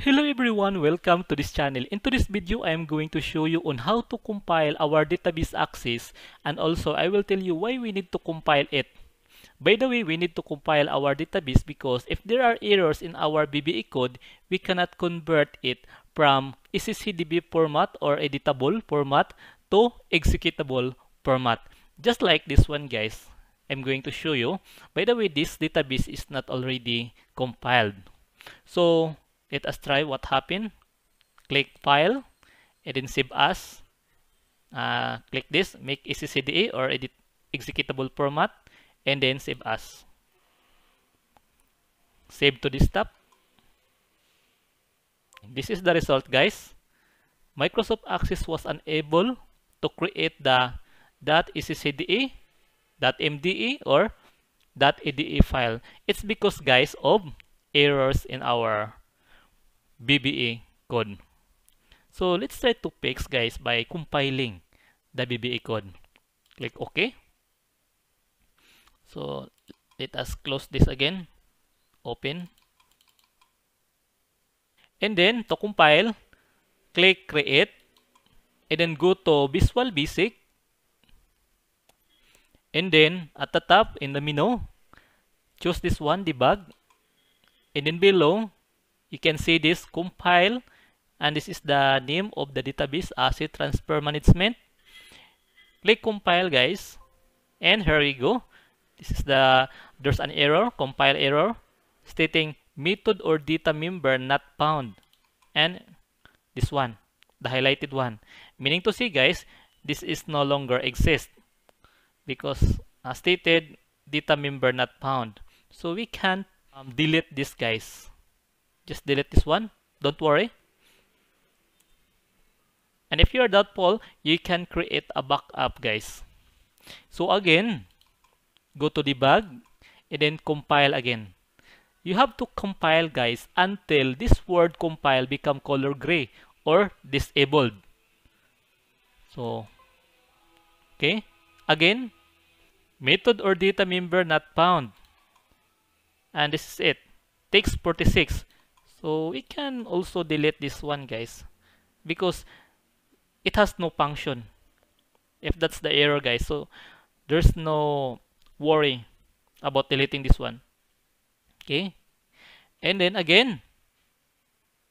Hello everyone, welcome to this channel. In today's video, I am going to show you on how to compile our database access and also I will tell you why we need to compile it. By the way, we need to compile our database because if there are errors in our VBA code, we cannot convert it from ACCDB format or editable format to executable format. Just like this one guys, I'm going to show you. By the way, this database is not already compiled. So let us try what happened. Click File, and then Save As. Uh, click this, make ACCDE or edit executable format, and then Save As. Save to desktop. This is the result, guys. Microsoft Access was unable to create the .ACCDE, .mde, or .ade file. It's because, guys, of errors in our VBA code. So let's try to fix guys by compiling the VBA code. Click OK. So let us close this again. Open. And then to compile, click create and then go to Visual Basic. And then at the top in the menu, choose this one, debug. And then below, you can see this compile and this is the name of the database asset transfer management. Click compile guys and here we go. This is the there's an error compile error stating method or data member not found and this one the highlighted one. Meaning to say guys this is no longer exist because uh, stated data member not found. So we can um, delete this guys just delete this one. Don't worry. And if you're doubtful you can create a backup guys. So again go to debug and then compile again. You have to compile guys until this word compile become color gray or disabled. So okay. Again method or data member not found. And this is it. Takes 46 so we can also delete this one guys. Because it has no function if that's the error guys. So there's no worry about deleting this one. Okay? And then again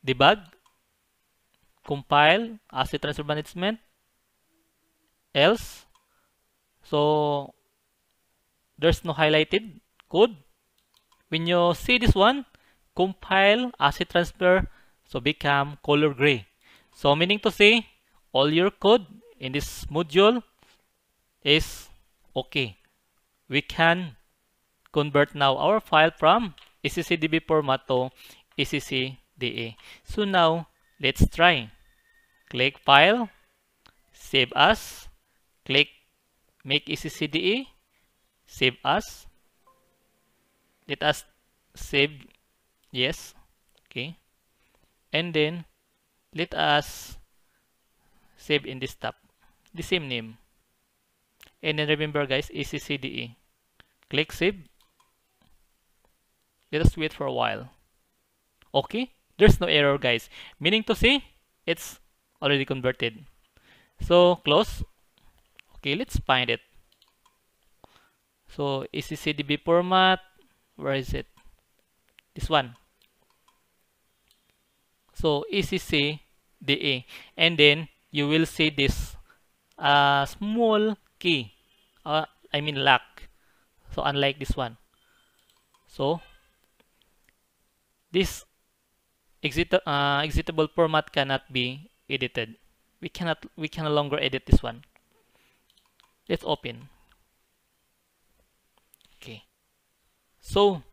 debug compile asset transfer management else. So there's no highlighted code. When you see this one compile asset transfer so become color gray. So meaning to say all your code in this module is okay we can convert now our file from ECCDB format to ECCDA so now let's try. Click file save as. Click make ECCDA save as. Let us save yes. Okay. And then let us save in this tab the same name. And then remember guys ACCDE click save. Let us wait for a while. Okay? There's no error guys. Meaning to say it's already converted. So close. Okay let's find it. So ACCDB format. Where is it this one. So ECC DA and then you will see this uh, small key uh, I mean lock. So unlike this one. So this exit uh, exitable format cannot be edited. We cannot we can no longer edit this one. Let's open. Okay. So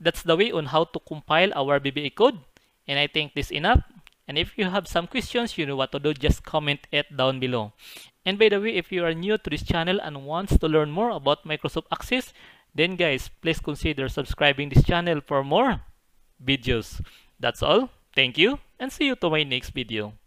that's the way on how to compile our VBA code. And I think this enough. And if you have some questions, you know what to do, just comment it down below. And by the way, if you are new to this channel and wants to learn more about Microsoft Access, then guys, please consider subscribing this channel for more videos. That's all. Thank you and see you to my next video.